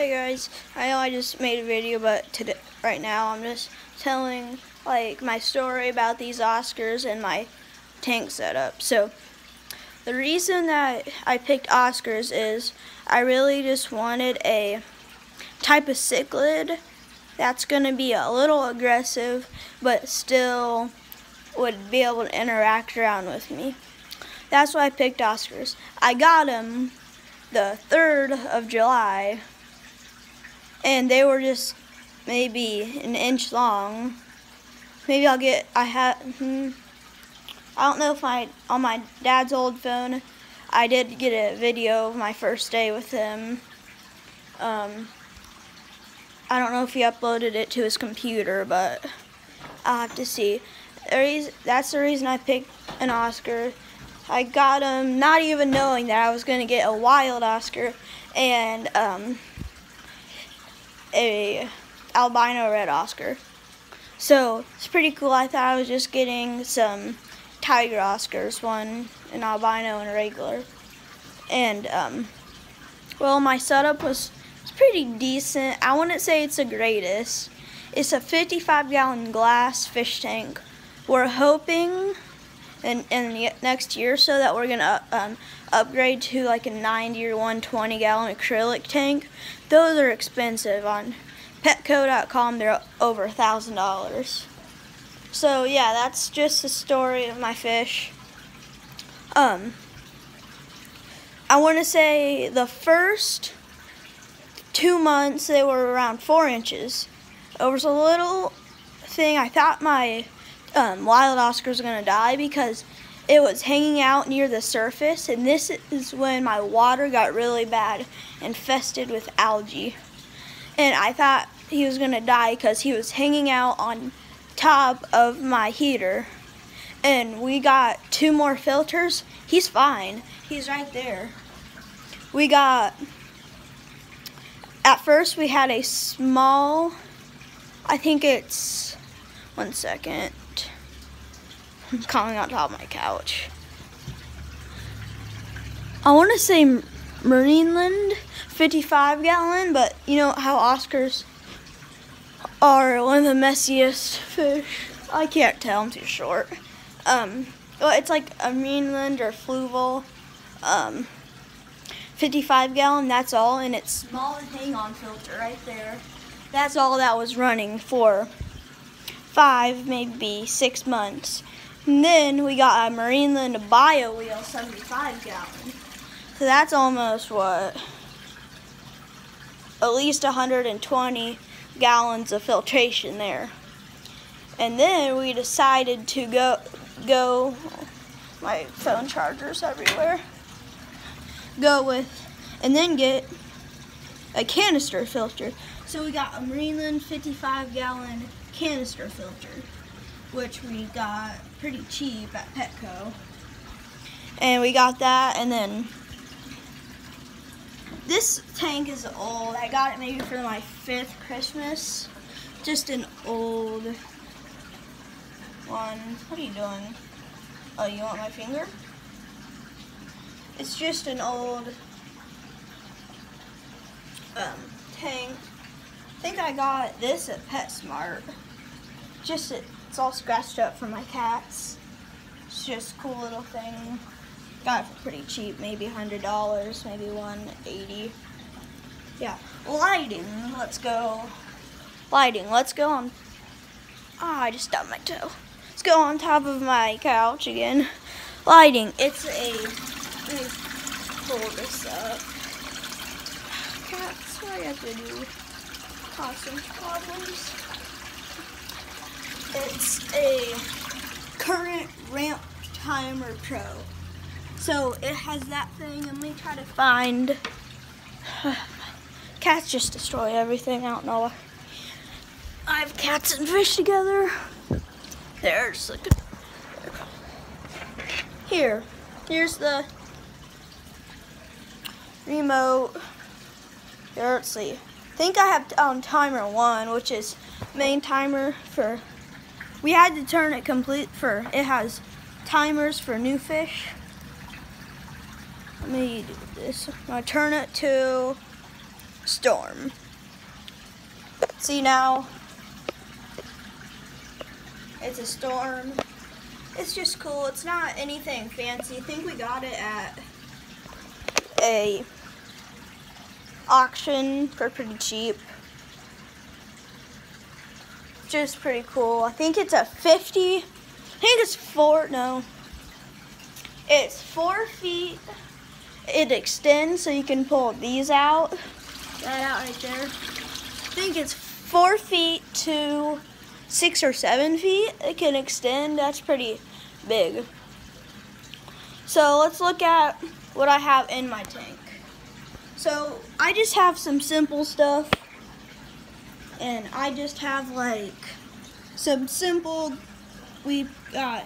Hey guys, I know I just made a video, but today, right now I'm just telling like my story about these Oscars and my tank setup. So the reason that I picked Oscars is I really just wanted a type of cichlid that's going to be a little aggressive, but still would be able to interact around with me. That's why I picked Oscars. I got him the 3rd of July and they were just maybe an inch long. Maybe I'll get, I had, hmm, I don't know if I, on my dad's old phone, I did get a video of my first day with him. Um, I don't know if he uploaded it to his computer, but I'll have to see. That's the reason I picked an Oscar. I got him not even knowing that I was going to get a wild Oscar, and um, a albino red Oscar. So it's pretty cool. I thought I was just getting some tiger Oscars, one an albino and a regular. And um, well, my setup was, was pretty decent. I wouldn't say it's the greatest. It's a 55 gallon glass fish tank. We're hoping in, in the next year or so that we're gonna um, upgrade to like a 90 or 120 gallon acrylic tank. Those are expensive. On Petco.com, they're over a thousand dollars. So yeah, that's just the story of my fish. Um, I want to say the first two months they were around four inches. It was a little thing I thought my um, wild Oscar's gonna die because it was hanging out near the surface, and this is when my water got really bad, infested with algae. And I thought he was gonna die because he was hanging out on top of my heater. And we got two more filters. He's fine. He's right there. We got, at first we had a small, I think it's, one second. I'm calling on top of my couch. I want to say Marineland 55 gallon, but you know how Oscars are one of the messiest fish. I can't tell, I'm too short. Um, well, it's like a Marineland or Fluval. Um, 55 gallon, that's all, and it's small hang on filter right there. That's all that was running for five, maybe six months. And then we got a Marineland Bio Wheel 75 gallon. So that's almost what? At least 120 gallons of filtration there. And then we decided to go, go, my phone chargers everywhere, go with, and then get a canister filter. So we got a Marineland 55 gallon canister filter which we got pretty cheap at Petco. And we got that, and then this tank is old. I got it maybe for my fifth Christmas. Just an old one. What are you doing? Oh, you want my finger? It's just an old um, tank. I think I got this at PetSmart. Just it's all scratched up from my cats. It's just a cool little thing. Got it for pretty cheap, maybe $100, maybe 180 Yeah, lighting, let's go. Lighting, let's go on. Ah, oh, I just stubbed my toe. Let's go on top of my couch again. Lighting, it's a, let me pull this up. Cats, what I have to do? Some problems. It's a current ramp timer pro. So it has that thing and we try to find cats just destroy everything. I don't know. I have cats and fish together. There's like here. Here's the remote. Here, let's see. I think I have um, timer one, which is main timer for we had to turn it complete for, it has timers for new fish. Let me do this. I'm gonna turn it to Storm. See now, it's a storm. It's just cool. It's not anything fancy. I think we got it at a auction for pretty cheap. Just pretty cool. I think it's a 50. I think it's four, no. It's four feet. It extends so you can pull these out. That out right there. I think it's four feet to six or seven feet. It can extend. That's pretty big. So let's look at what I have in my tank. So I just have some simple stuff and I just have like some simple, we got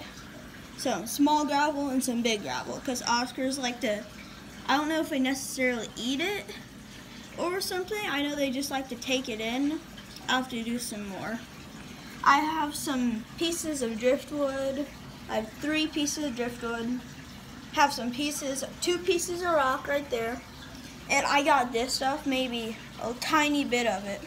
some small gravel and some big gravel because Oscars like to, I don't know if they necessarily eat it or something. I know they just like to take it in. I'll have to do some more. I have some pieces of driftwood. I have three pieces of driftwood. Have some pieces, two pieces of rock right there. And I got this stuff, maybe a tiny bit of it.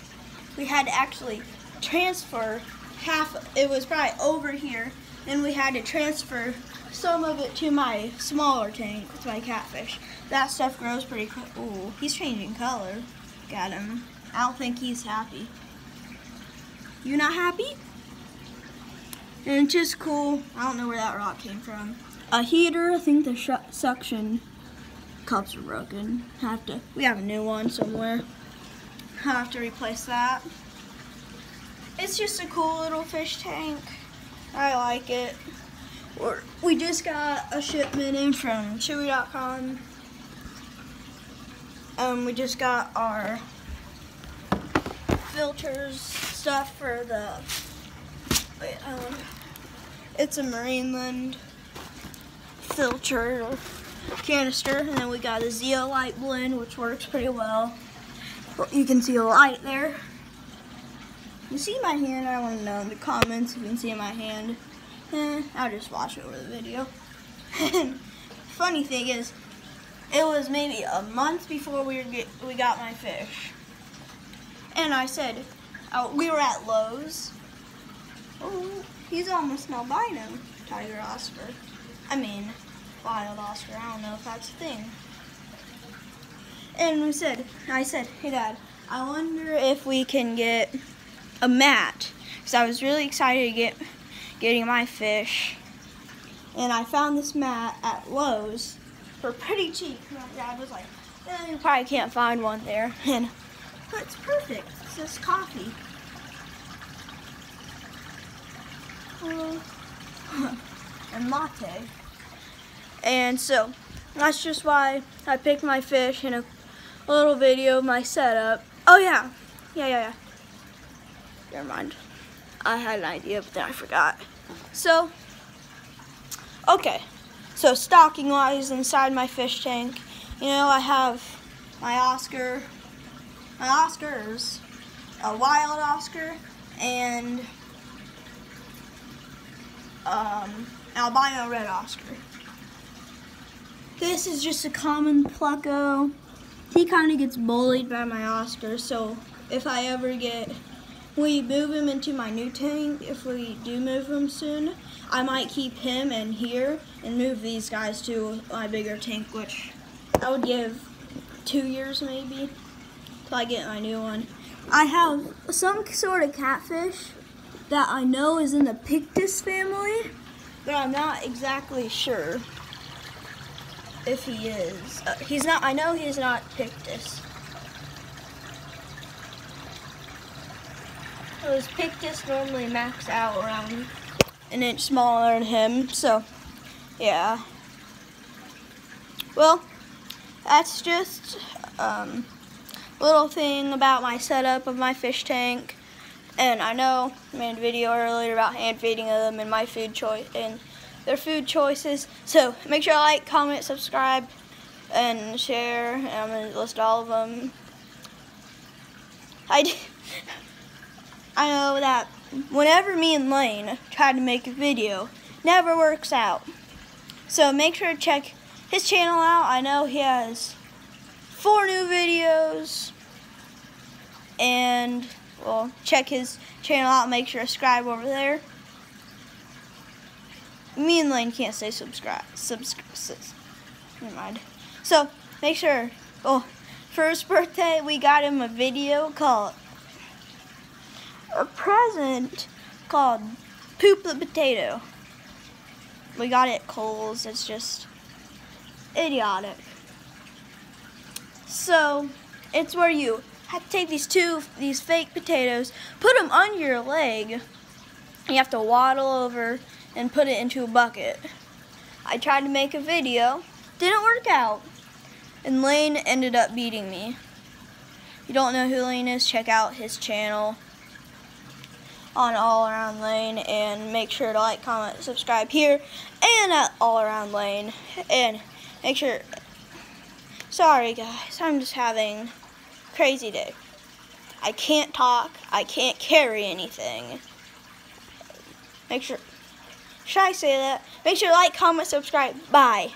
We had to actually transfer half, it was probably over here, and we had to transfer some of it to my smaller tank, to my catfish. That stuff grows pretty quick. Ooh, he's changing color. Got him. I don't think he's happy. You're not happy? And it's just cool. I don't know where that rock came from. A heater, I think the suction cups are broken. Have to, we have a new one somewhere. Have to replace that. It's just a cool little fish tank. I like it. We're, we just got a shipment in from Chewy.com. Um, we just got our filters stuff for the wait, um, it's a Marineland filter canister and then we got a zeolite blend which works pretty well you can see a light there. You see my hand? I want to know in the comments if you can see my hand. Eh, I'll just watch over the video. Funny thing is it was maybe a month before we get, we got my fish. And I said oh, we were at Lowe's. Oh he's almost an albino tiger Oscar. I mean wild Oscar. I don't know if that's a thing. And we said, I said, hey dad, I wonder if we can get a mat. Because I was really excited to get getting my fish. And I found this mat at Lowe's for pretty cheap. My dad was like, eh, you probably can't find one there. And it's perfect. It's just coffee. Uh, and latte. And so that's just why I picked my fish in a, a little video of my setup. Oh yeah, yeah, yeah, yeah. Never mind. I had an idea, but then I forgot. So, okay. So stocking wise inside my fish tank, you know, I have my Oscar, my Oscars, a wild Oscar, and um, albino red Oscar. This is just a common Pleco. He kind of gets bullied by my Oscar, so if I ever get, we move him into my new tank, if we do move him soon, I might keep him in here and move these guys to my bigger tank, which I would give two years maybe till I get my new one. I have some sort of catfish that I know is in the Pictus family, but I'm not exactly sure if he is. Uh, he's not, I know he's not Pictus. Those Pictus normally max out around an inch smaller than him, so yeah. Well, that's just um, a little thing about my setup of my fish tank. And I know I made a video earlier about hand feeding them and my food choice and their food choices. So make sure to like, comment, subscribe, and share. And I'm going to list all of them. I, I know that whenever me and Lane try to make a video, never works out. So make sure to check his channel out. I know he has four new videos. and well, check his channel out. Make sure to subscribe over there. Me and Lane can't say subscribe. Subscribe. Never mind. So make sure. Oh, for his birthday, we got him a video called a present called Poop the Potato. We got it at Kohl's. It's just idiotic. So it's where you have to take these two these fake potatoes, put them on your leg. You have to waddle over and put it into a bucket. I tried to make a video, didn't work out, and Lane ended up beating me. If you don't know who Lane is, check out his channel on All Around Lane and make sure to like, comment, subscribe here and at All Around Lane. And make sure, sorry guys, I'm just having crazy day. I can't talk, I can't carry anything. Make sure, should I say that? Make sure to like, comment, subscribe. Bye.